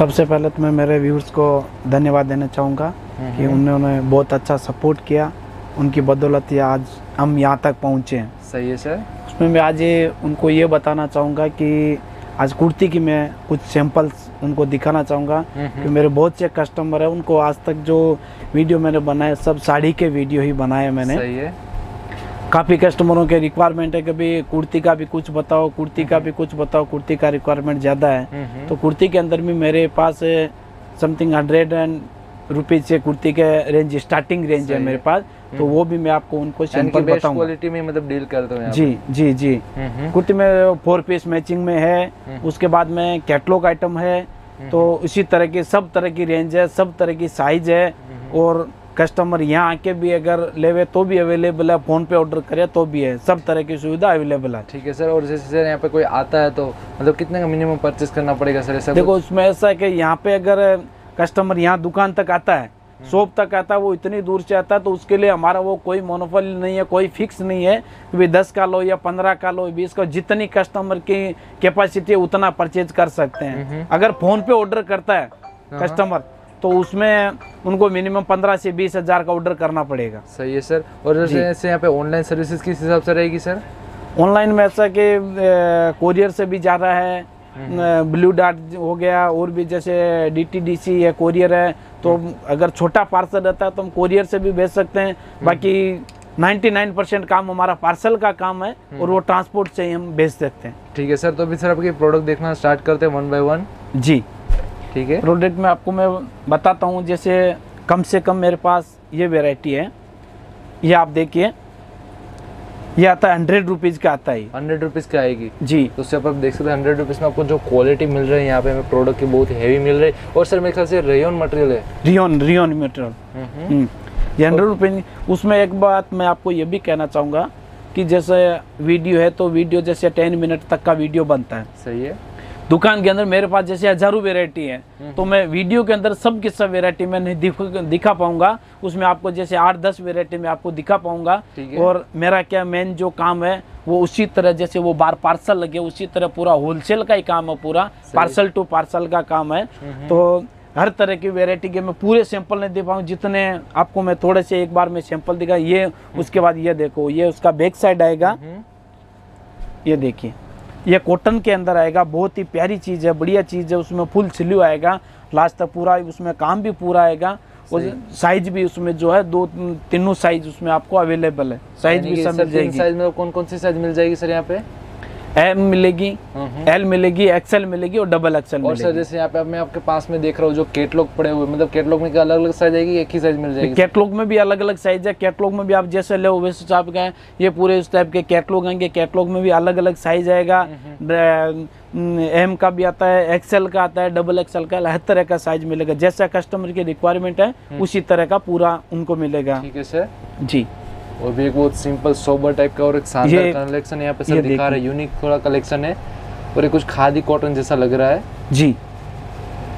सबसे पहले तो मैं मेरे व्यूअर्स को धन्यवाद देना चाहूँगा कि उन्होंने बहुत अच्छा सपोर्ट किया उनकी बदौलत ये आज हम यहाँ तक पहुँचे हैं। सही है सर। उसमें मैं आज ये उनको ये बताना चाहूँगा कि आज कुर्ती की मैं कुछ सैंपल्स उनको दिखाना चाहूँगा कि मेरे बहुत से कस्टमर है उनको आज तक जो वीडियो मैंने बनाए सब साड़ी के वीडियो ही बनाए मैंने। सही है। काफ़ी कस्टमरों के रिक्वायरमेंट है कि भाई कुर्ती का भी कुछ बताओ कुर्ती का भी कुछ बताओ कुर्ती का रिक्वायरमेंट ज़्यादा है। हम्म, तो कुर्ती के अंदर भी मेरे पास समथिंग हंड्रेड एंड रुपीज़ से कुर्ती के रेंज स्टार्टिंग रेंज है मेरे पास। तो वो भी मैं आपको उनको सैंपल बेस्ट क्वालिटी में मतलब डील करते हो जी जी जी। हम्म, कुर्ती में फोर पीस मैचिंग में है। हम्म। उसके बाद में कैटलॉग आइटम है। तो इसी तरह की सब तरह की रेंज है सब तरह की साइज़ है। और कस्टमर यहाँ आके भी अगर लेवे तो भी अवेलेबल है फ़ोन पे ऑर्डर करे तो भी है सब तरह की सुविधा अवेलेबल है। ठीक है सर और जैसे सर यहाँ पे कोई आता है तो मतलब कितने का मिनिमम परचेस करना पड़ेगा सर ऐसा देखो उसमें ऐसा है कि यहाँ पे अगर कस्टमर यहाँ दुकान तक आता है शॉप तक आता है वो इतनी दूर से आता है तो उसके लिए हमारा वो कोई मोनोफल नहीं है कोई फिक्स नहीं है कि भाई दस का लो या पंद्रह का लो बीस का जितनी कस्टमर की कैपेसिटी है उतना परचेज कर सकते हैं। अगर फ़ोन पे ऑर्डर करता है कस्टमर तो उसमें उनको मिनिमम पंद्रह से बीस हज़ार का ऑर्डर करना पड़ेगा। सही है सर और जैसे यहाँ पे ऑनलाइन सर्विसेज़ किस हिसाब से रहेगी सर ऑनलाइन में ऐसा कि कोरियर से भी जा रहा है ब्लू डार्ट हो गया और भी जैसे डी टी डी सी है कोरियर है तो अगर छोटा पार्सल रहता है तो हम कोरियर से भी भेज सकते हैं। बाकी 99 परसेंट काम हमारा पार्सल का काम है और वो ट्रांसपोर्ट से ही हम भेज सकते हैं। ठीक है सर तो अभी सर आपकी प्रोडक्ट देखना स्टार्ट करते हैं वन बाय वन जी। ठीक है। प्रोडक्ट में आपको मैं बताता हूँ जैसे कम से कम मेरे पास ये वेराइटी है। ये आप देखिए ये आता है हंड्रेड रुपीज़ का आता है। हंड्रेड रुपीज़ की आएगी। जी। तो उससे आप देख सकते हैं हंड्रेड रुपीज़ में आपको जो क्वालिटी मिल रही है यहाँ पे हमें प्रोडक्ट की बहुत हैवी मिल रही है। और सर मेरे ख्याल से रेयन मटेरियल है। Rayon rayon material. ये हंड्रेड रुपये उसमें एक बात मैं आपको ये भी कहना चाहूँगा कि जैसे वीडियो है तो वीडियो जैसे टेन मिनट तक का वीडियो बनता है। सही है। दुकान के अंदर मेरे पास जैसे हज़ारों वेरायटी है। तो मैं वीडियो के अंदर सब की सब वेराइटी में नहीं दिख, दिखा पाऊँगा। उसमें आपको जैसे आठ दस वेरायटी में आपको दिखा पाऊँगा। और मेरा क्या मेन जो काम है वो उसी तरह जैसे वो बार पार्सल लगे उसी तरह पूरा होलसेल का ही काम है पूरा। पार्सल टू पार्सल का काम है। तो हर तरह की वेराइटी के मैं पूरे सैंपल नहीं दे पाऊँ जितने आपको मैं थोड़े से एक बार में सैंपल दिखा ये उसके बाद ये देखो ये उसका बैक साइड आएगा। ये देखिए। ये कॉटन के अंदर आएगा बहुत ही प्यारी चीज़ है बढ़िया चीज़ है उसमें फुल छिल्यू आएगा लास्ट तक पूरा उसमें काम भी पूरा आएगा और साइज़ भी उसमें जो है दो तीनों साइज़ उसमें आपको अवेलेबल है साइज़ भी सब मिल जाएगी। साइज़ में कौन कौन सी साइज़ मिल जाएगी सर यहाँ पे? एम मिलेगी हम्म। एल मिलेगी एक्सएल मिलेगी और डबल एक्सएल और सर जैसे यहाँ पे मैं आपके पास में देख रहा हूँ जो केटलॉग पड़े हुए मतलब केटलॉग में अलग अलग साइज़ आएगी एक ही साइज़ मिल जाएगी? कैटलॉग में भी अलग अलग साइज़ है कैटलॉग में भी आप जैसे ले वैसे हिसाब का है ये पूरे इस टाइप के कैटलॉग आएँगे कैटलॉग में भी अलग अलग साइज़ आएगा एम का भी आता है एक्सएल का आता है डबल एक्सएल का हर तरह का साइज़ मिलेगा। जैसा कस्टमर की रिक्वायरमेंट है उसी तरह का पूरा उनको मिलेगा। ठीक है सर जी। और भी एक बहुत सिंपल सोबर टाइप का और एक शानदार कलेक्शन यहाँ पे सर दिखा रहे यूनिक थोड़ा कलेक्शन है और ये कुछ खादी कॉटन जैसा लग रहा है। जी।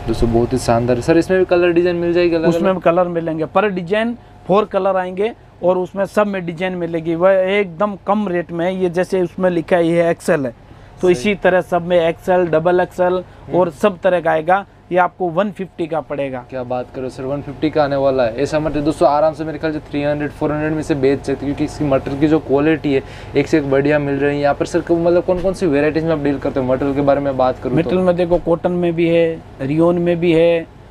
दोस्तों बहुत ही शानदार सर इसमें भी कलर डिज़ाइन मिल जाएगी अलग उसमें भी कलर मिलेंगे। पर डिज़ाइन फोर कलर आएँगे और उसमें सब में डिज़ाइन मिलेगी। वह एकदम कम रेट में ये जैसे उसमें लिखा है ये एक्सेल है। तो इसी तरह सब में एक्सेल डबल एक्सेल और सब तरह का आएगा। ये आपको 150 का पड़ेगा। क्या बात करो सर? 150 का आने वाला है। ऐसा मटेरियल दोस्तों आराम से मेरे ख्याल से 300 400 में से बेच सकते क्योंकि इसकी मटेरियल की जो क्वालिटी है एक से एक बढ़िया मिल रही है। यहाँ पर सर मतलब कौन कौन सी वेराइटीज में आप डील करते हो? मटेरियल के बारे में बात करूँ तो। में देखो कॉटन में भी है रियोन में भी है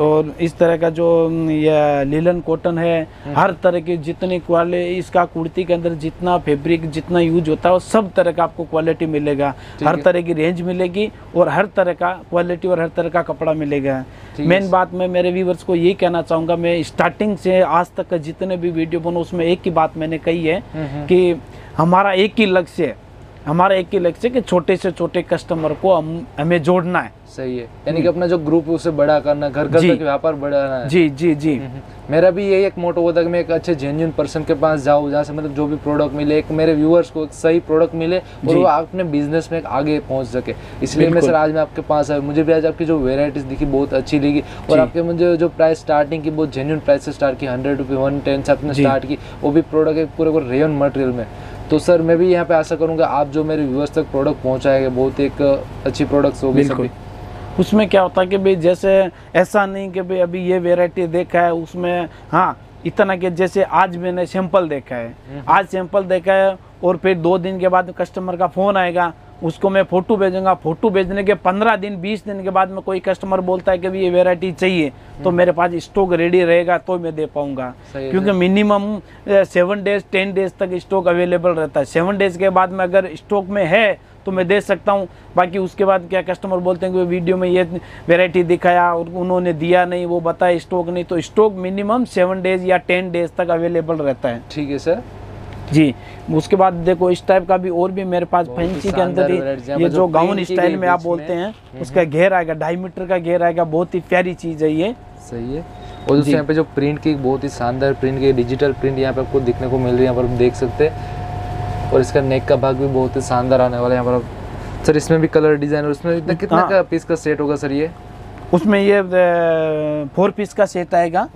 और इस तरह का जो हम्म, ये लीलन कॉटन है हर तरह की जितनी क्वालिटी इसका कुर्ती के अंदर जितना फैब्रिक जितना यूज़ होता है वो सब तरह का आपको क्वालिटी मिलेगा। हर तरह की रेंज मिलेगी और हर तरह का क्वालिटी और हर तरह का कपड़ा मिलेगा। मेन बात मैं मेरे व्यूवर्स को यही कहना चाहूँगा मैं स्टार्टिंग से आज तक का जितने भी वीडियो बनो उसमें एक ही बात मैंने कही है कि हमारा एक ही लक्ष्य है। हमारा एक ही लक्ष्य है कि छोटे से छोटे कस्टमर को हम हमें जोड़ना है। सही है। यानी कि अपना जो ग्रुप है उसे बड़ा करना घर घर। तक व्यापार बढ़ाना है। जी जी जी। हम्म। मेरा भी यही एक मोटो होता है कि मैं एक अच्छे जेन्यून पर्सन के पास जाऊँ जहाँ से मतलब जो भी प्रोडक्ट मिले एक मेरे व्यूअर्स को एक सही प्रोडक्ट मिले और वो अपने बिज़नेस में आगे पहुँच सके। इसलिए मैं सर आज मैं आपके पास आया। मुझे भी आज आपकी जो वेराइटीज दिखी बहुत अच्छी लगी और आपके मुझे जो प्राइस स्टार्टिंग की बहुत जेन्यून प्राइस से स्टार्ट की हंड्रेड रुपी वन टेन से आपने स्टार्ट की वो भी प्रोडक्ट एक पूरे पूरे रेयन मटेरियल में। तो सर मैं भी यहाँ पे आशा करूँगा आप जो मेरे व्यूअर्स तक प्रोडक्ट पहुँचाएँगे बहुत एक अच्छी प्रोडक्ट्स होगी बिल्कुल। सभी। उसमें क्या होता है कि भाई जैसे ऐसा नहीं कि भाई अभी ये वेराइटी देखा है उसमें हाँ इतना कि जैसे आज मैंने सैंपल देखा है। आज सैंपल देखा है और फिर दो दिन के बाद कस्टमर का फ़ोन आएगा उसको मैं फ़ोटो भेजूँगा। फ़ोटो भेजने के पंद्रह दिन बीस दिन के बाद में कोई कस्टमर बोलता है कि भी ये वेराइटी चाहिए तो मेरे पास स्टॉक रेडी रहेगा तो मैं दे पाऊँगा। क्योंकि minimum seven days ten days तक स्टॉक अवेलेबल रहता है। सेवन डेज़ के बाद में अगर स्टॉक में है तो मैं दे सकता हूँ। बाकी उसके बाद क्या कस्टमर बोलते हैं कि वीडियो में ये वेराइटी दिखाया और उन्होंने दिया नहीं वो बताया स्टॉक नहीं तो स्टॉक मिनिमम सेवन डेज़ या टेन डेज़ तक अवेलेबल रहता है। ठीक है सर जी उसके बाद देखो इस टाइप का भी और भी मेरे पास फैंसी के अंदर ही ये जो गाउन स्टाइल में आप बोलते हैं उसका घेर आएगा ढाई मीटर का घेर आएगा बहुत ही प्यारी चीज़ है ये। सही है। और दोस्तों जी। यहाँ पे जो प्रिंट की बहुत ही शानदार प्रिंट की डिजिटल प्रिंट यहाँ पे आपको दिखने को मिल रही है यहाँ पर देख सकते हैं। और इसका नेक का भाग भी बहुत ही शानदार आने वाला है यहाँ पर सर इसमें भी कलर डिज़ाइन और इसमें इतना कितना हाँ। का पीस का सेट होगा सर ये? उसमें ये फोर पीस का सेट आएगा।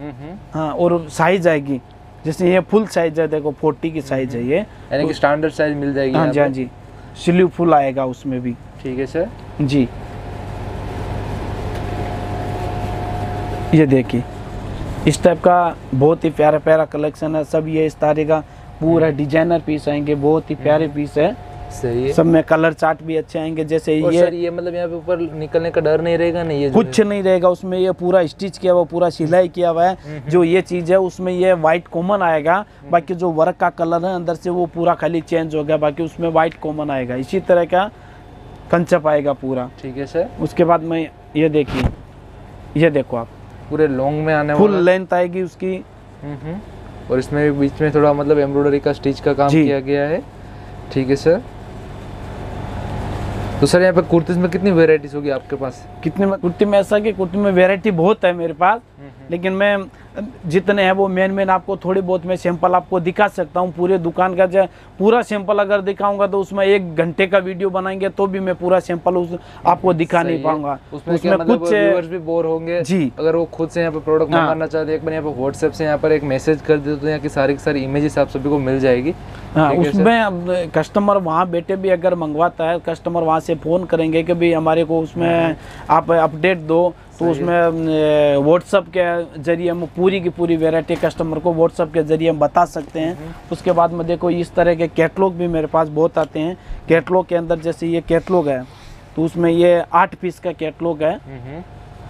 हाँ और साइज़ आएगी। जैसे ये फुल साइज़ है देखो फोर्टी की साइज़ है ये। यानी कि स्टैंडर्ड साइज़ मिल जाएगी हाँ जी हाँ जी। स्लीव फुल आएगा उसमें भी। ठीक है सर जी। ये देखिए इस टाइप का बहुत ही प्यारा प्यारा कलेक्शन है सब ये इस तारे का पूरा डिज़ाइनर पीस आएँगे बहुत ही प्यारे पीस है। सही है। सब में कलर चार्ट भी अच्छे आएँगे जैसे और ये सर ये मतलब यहाँ पे ऊपर निकलने का डर नहीं रहेगा नहीं ये कुछ नहीं रहेगा उसमें ये पूरा स्टिच किया हुआ पूरा सिलाई किया हुआ है। जो ये चीज़ है उसमें ये व्हाइट कॉमन आएगा बाकी जो वर्क का कलर है अंदर से वो पूरा खाली चेंज हो गया बाकी उसमें व्हाइट कॉमन आएगा। इसी तरह का कंचप आएगा पूरा। ठीक है सर। उसके बाद में ये देखिए ये देखो आप। पूरे लॉन्ग में आने फुल लेंथ आएगी उसकी। हम्म, हम्म। और इसमें बीच में थोड़ा मतलब एम्ब्रॉयडरी का स्टिच का काम किया गया है। ठीक है सर। तो सर यहाँ पे कुर्तीज में कितनी वेराइटीज होगी आपके पास? कितने में कुर्ती में ऐसा कि कुर्ती में वेराइटी बहुत है मेरे पास। लेकिन मैं जितने हैं वो मेन मेन आपको थोड़ी बहुत मैं सैंपल आपको दिखा सकता हूँ। पूरे दुकान का जो पूरा सैंपल अगर दिखाऊँगा तो उसमें एक घंटे का वीडियो बनाएँगे तो भी मैं पूरा सैंपल उस आपको दिखा नहीं पाऊँगा। उसमें, क्या मतलब व्यूअर्स भी बोर होंगे। जी। अगर वो खुद से यहाँ पे प्रोडक्ट हाँ। मंगाना चाहते हैं एक बार यहाँ पे व्हाट्सएप से यहाँ पर एक मैसेज कर दे तो यहाँ की सारी की सारी इमेजेस आप सभी को मिल जाएगी। हाँ है? उसमें कस्टमर वहाँ बैठे भी अगर मंगवाता है कस्टमर वहाँ से फ़ोन करेंगे कि भाई हमारे को उसमें आप अपडेट दो। तो उसमें व्हाट्सअप के ज़रिए हम पूरी की पूरी वैरायटी कस्टमर को व्हाट्सअप के ज़रिए हम बता सकते हैं। उसके बाद में देखो इस तरह के कैटलॉग भी मेरे पास बहुत आते हैं। कैटलॉग के अंदर जैसे ये कैटलॉग है तो उसमें ये आठ पीस का कैटलॉग है।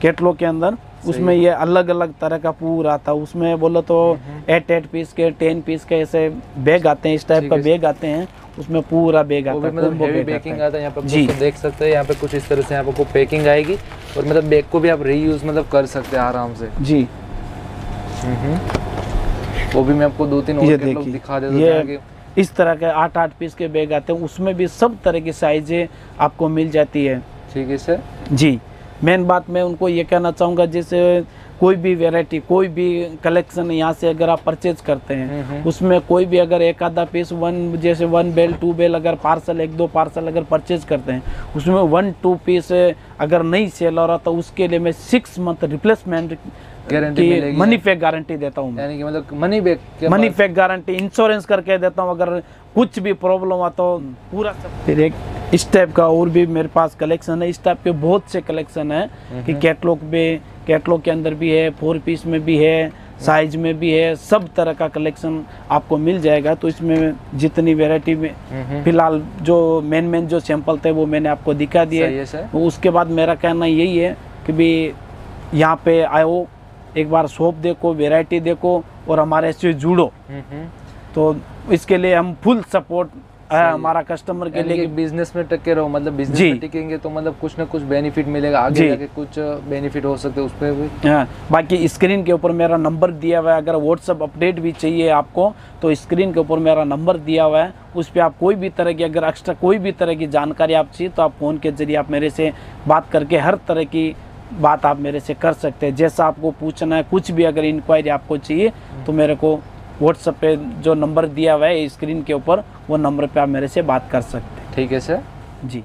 कैटलॉग के अंदर उसमें ये अलग अलग तरह का पूरा आता है। उसमें बोलो तो एट एट पीस के टेन पीस के ऐसे बैग आते हैं इस टाइप का बैग आते हैं। उसमें पूरा बैग आता है मतलब हेवी पैकिंग आता है। यहाँ पे जी। देख सकते हैं यहाँ पे कुछ इस तरह से यहाँ पे आपको पैकिंग आएगी और मतलब बैग को भी आप रीयूज मतलब कर सकते हैं आराम से। जी। वो भी मैं आपको दो तीन और दिखा देता हूँ ये इस तरह के आठ आठ पीस के बैग आते हैं उसमें भी सब तरह की साइजें आपको मिल जाती है। ठीक है सर जी। मेन बात मैं उनको ये कहना चाहूँगा जैसे कोई भी वैरायटी कोई भी कलेक्शन यहाँ से अगर आप परचेज करते हैं उसमें कोई भी अगर एक आधा पीस वन जैसे वन बेल टू बेल अगर पार्सल एक दो पार्सल अगर परचेज करते हैं उसमें वन टू पीस अगर नहीं सेल हो रहा तो उसके लिए मैं six month replacement guarantee money back guarantee देता हूँ यानी कि मतलब मनी बैग के मनी पैक गारंटी इंश्योरेंस करके देता हूँ अगर कुछ भी प्रॉब्लम हुआ तो पूरा सब फिर एक इस टाइप का और भी मेरे पास कलेक्शन है। इस टाइप के बहुत से कलेक्शन है कि कैटलॉग में कैटलॉग के अंदर भी है फोर पीस में भी है साइज़ में भी है सब तरह का कलेक्शन आपको मिल जाएगा तो इसमें जितनी वेराइटी में फ़िलहाल जो मेन मेन जो सैंपल थे वो मैंने आपको दिखा दिए उसके बाद मेरा कहना यही है कि भी यहाँ पे आओ एक बार शॉप देखो वेराइटी देखो और हमारे से जुड़ो। तो इसके लिए हम फुल सपोर्ट। हमारा कस्टमर के लिए बिज़नेस में टके रहो मतलब बिज़नेस। में टिकेंगे तो मतलब कुछ ना कुछ बेनिफिट मिलेगा। आगे जाके कुछ बेनिफिट हो सकते हैं उस पर भी। हाँ, बाकी स्क्रीन के ऊपर मेरा नंबर दिया हुआ है। अगर व्हाट्सअप अपडेट भी चाहिए आपको तो स्क्रीन के ऊपर मेरा नंबर दिया हुआ है। उस पर आप कोई भी तरह की अगर एक्स्ट्रा कोई भी तरह की जानकारी आप चाहिए तो आप फ़ोन के ज़रिए आप मेरे से बात करके हर तरह की बात आप मेरे से कर सकते हैं। जैसा आपको पूछना है कुछ भी अगर इंक्वायरी आपको चाहिए तो मेरे को व्हाट्सएप पे जो नंबर दिया हुआ है स्क्रीन के ऊपर वो नंबर पे आप मेरे से बात कर सकते हैं। ठीक है सर जी।